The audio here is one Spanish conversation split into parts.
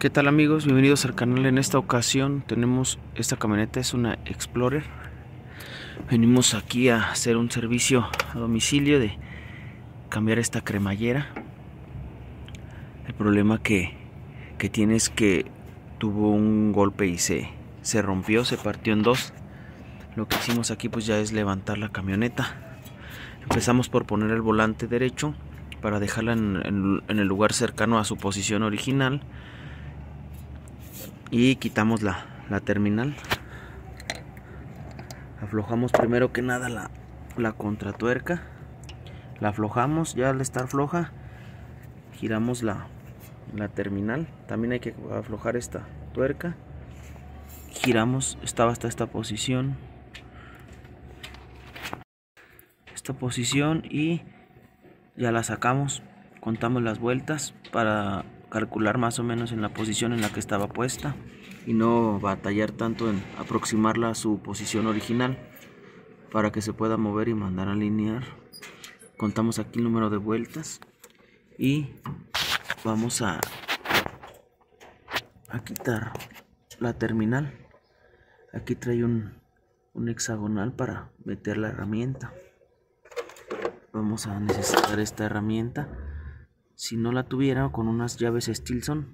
¿Qué tal amigos? Bienvenidos al canal. En esta ocasión tenemos esta camioneta, es una Explorer. Venimos aquí a hacer un servicio a domicilio de cambiar esta cremallera. El problema que, que tiene es que tuvo un golpe y se, se rompió, se partió en dos. Lo que hicimos aquí pues ya es levantar la camioneta. Empezamos por poner el volante derecho para dejarla en, el lugar cercano a su posición original y quitamos la, la terminal. Aflojamos primero que nada la, la contratuerca. La aflojamos ya al estar floja giramos la, la terminal. También hay que aflojar esta tuerca. Giramos estaba hasta esta posición. Esta posición y ya la sacamos. Contamos las vueltas para calcular más o menos en la posición en la que estaba puesta y no batallar tanto en aproximarla a su posición original para que se pueda mover y mandar a alinear. Contamos aquí el número de vueltas y vamos a a quitar la terminal. Aquí trae un, un hexagonal para meter la herramienta. Vamos a necesitar esta herramienta si no la tuviera con unas llaves Stilson.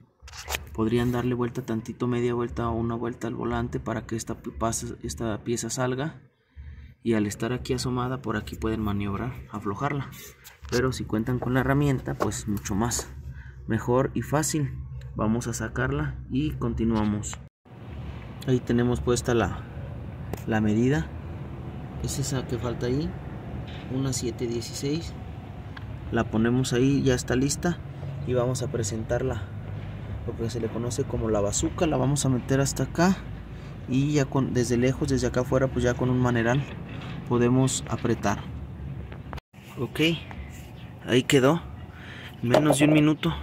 Podrían darle vuelta tantito media vuelta o una vuelta al volante para que esta, esta pieza salga. Y al estar aquí asomada por aquí pueden maniobrar aflojarla. Pero si cuentan con la herramienta pues mucho más. Mejor y fácil. Vamos a sacarla y continuamos. Ahí tenemos puesta la, la medida. Es esa que falta ahí. Una 716 la ponemos ahí ya está lista y vamos a presentarla. Lo que se le conoce como la bazuca la vamos a meter hasta acá y ya con desde lejos desde acá afuera pues ya con un maneral podemos apretar. Ok ahí quedó. Menos de un minuto.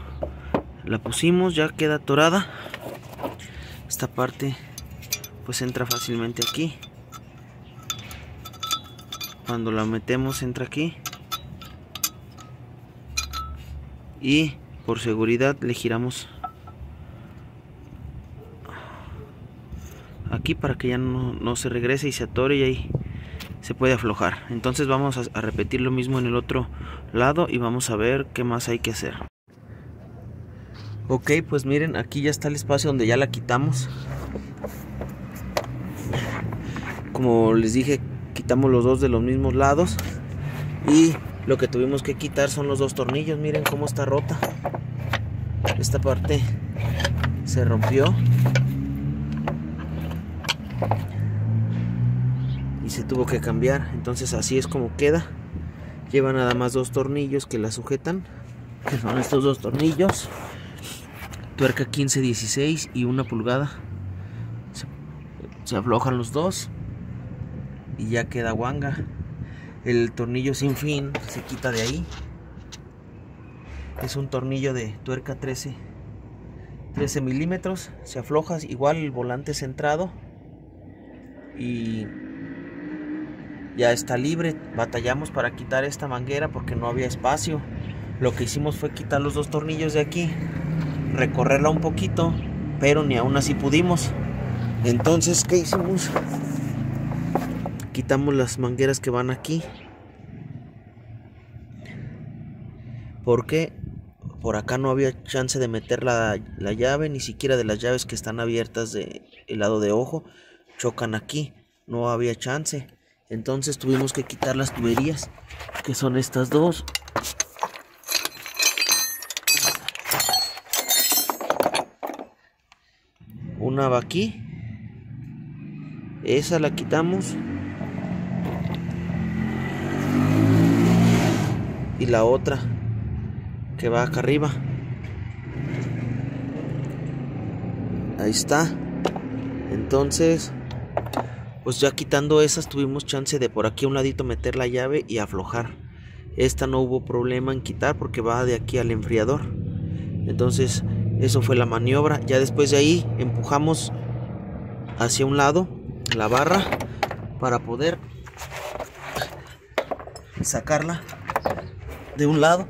La pusimos ya queda atorada. Esta parte pues entra fácilmente aquí. Cuando la metemos entra aquí y por seguridad le giramos aquí para que ya no, no, se regrese y se atore y ahí se puede aflojar. Entonces vamos a, repetir lo mismo en el otro lado y vamos a ver qué más hay que hacer. Ok pues miren aquí ya está el espacio donde ya la quitamos. Como les dije quitamos los dos de los mismos lados y lo que tuvimos que quitar son los dos tornillos. Miren cómo está rota. Esta parte se rompió. Y se tuvo que cambiar. Entonces así es como queda. Lleva nada más dos tornillos que la sujetan. Que son estos dos tornillos. Tuerca 15-16 y una pulgada. Se, se aflojan los dos. Y ya queda guanga el tornillo sin fin se quita de ahí. Es un tornillo de tuerca 13 13 milímetros se afloja igual el volante centrado y ya está libre. Batallamos para quitar esta manguera porque no había espacio. Lo que hicimos fue quitar los dos tornillos de aquí recorrerla un poquito pero ni aún así pudimos. Entonces qué hicimos quitamos las mangueras que van aquí. Porque por acá no había chance de meter la, la, llave ni siquiera de las llaves que están abiertas de el lado de ojo chocan aquí no había chance. Entonces tuvimos que quitar las tuberías que son estas dos. Una va aquí. Esa la quitamos y la otra que va acá arriba. Ahí está. Entonces pues ya quitando esas tuvimos chance de por aquí a un ladito meter la llave y aflojar. Esta no hubo problema en quitar porque va de aquí al enfriador. Entonces eso fue la maniobra. Ya después de ahí empujamos hacia un lado la barra para poder sacarla de un lado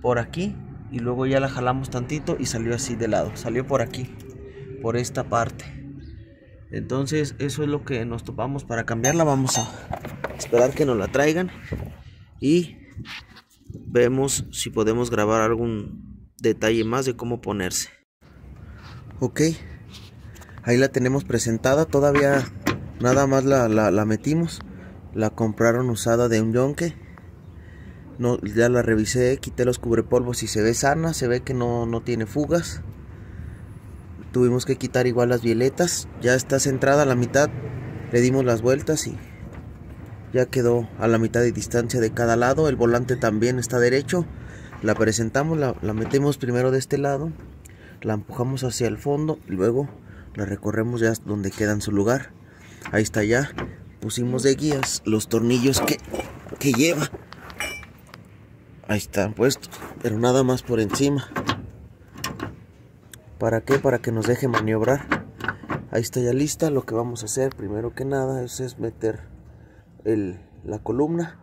por aquí y luego ya la jalamos tantito y salió así de lado, salió por aquí, por esta parte. Entonces eso es lo que nos topamos para cambiarla, vamos a esperar que nos la traigan y vemos si podemos grabar algún detalle más de cómo ponerse. Ok, ahí la tenemos presentada, todavía nada más la, la metimos, la compraron usada de un yonque no, ya la revisé, quité los cubrepolvos y se ve sana, se ve que no, no tiene fugas. Tuvimos que quitar igual las violetas, ya está centrada a la mitad, le dimos las vueltas y ya quedó a la mitad de distancia de cada lado. El volante también está derecho, la presentamos, la, metemos primero de este lado, la empujamos hacia el fondo y luego la recorremos ya donde queda en su lugar. Ahí está ya, pusimos de guías los tornillos que, que lleva. Ahí están puestos, pero nada más por encima. ¿Para qué? Para que nos deje maniobrar. Ahí está ya lista. Lo que vamos a hacer primero que nada es, meter el, la columna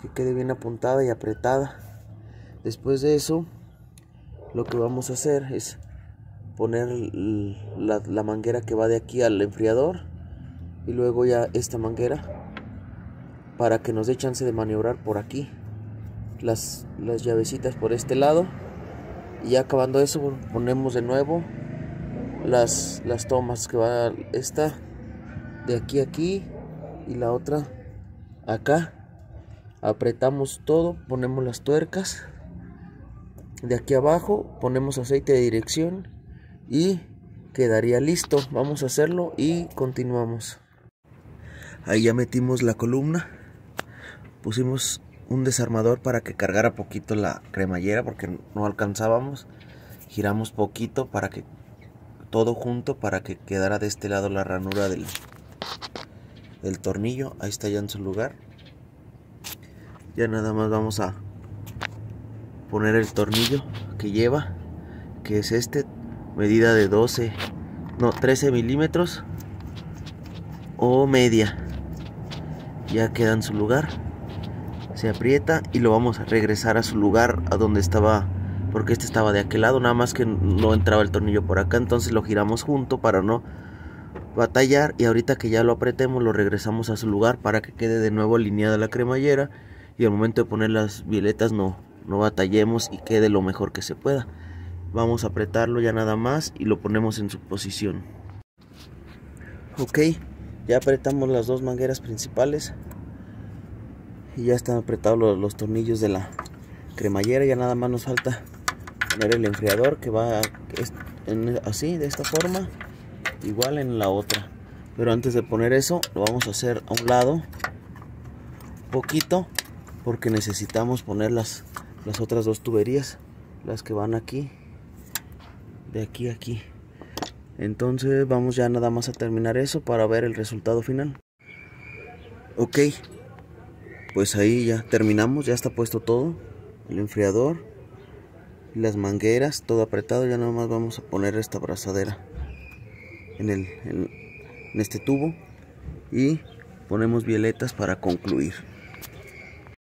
que quede bien apuntada y apretada. Después de eso, lo que vamos a hacer es poner la, la manguera que va de aquí al enfriador y luego ya esta manguera para que nos dé chance de maniobrar por aquí las, las llavecitas por este lado. Y acabando eso ponemos de nuevo las, las tomas que va esta de aquí a aquí y la otra acá. Apretamos todo ponemos las tuercas. De aquí abajo ponemos aceite de dirección y quedaría listo. Vamos a hacerlo y continuamos. Ahí ya metimos la columna. Pusimos un desarmador para que cargara poquito la cremallera porque no alcanzábamos. Giramos poquito para que todo junto para que quedara de este lado la ranura del, tornillo. Ahí está ya en su lugar. Ya nada más vamos a poner el tornillo que lleva, que es este, medida de 12, no, 13 milímetros o media. Ya queda en su lugar se aprieta y lo vamos a regresar a su lugar a donde estaba porque este estaba de aquel lado nada más que no entraba el tornillo por acá entonces lo giramos junto para no batallar y ahorita que ya lo apretemos lo regresamos a su lugar para que quede de nuevo alineada la cremallera y al momento de poner las violetas no, no batallemos y quede lo mejor que se pueda. Vamos a apretarlo ya nada más y lo ponemos en su posición. Ok ya apretamos las dos mangueras principales y ya están apretados los, tornillos de la cremallera ya nada más nos falta poner el enfriador que va así de esta forma igual en la otra. Pero antes de poner eso lo vamos a hacer a un lado poquito porque necesitamos poner las, las otras dos tuberías las que van aquí de aquí a aquí. Entonces vamos ya nada más a terminar eso para ver el resultado final. Ok pues ahí ya terminamos, ya está puesto todo, el enfriador, las mangueras, todo apretado, ya nada más vamos a poner esta abrazadera en, el, en, este tubo y ponemos violetas para concluir.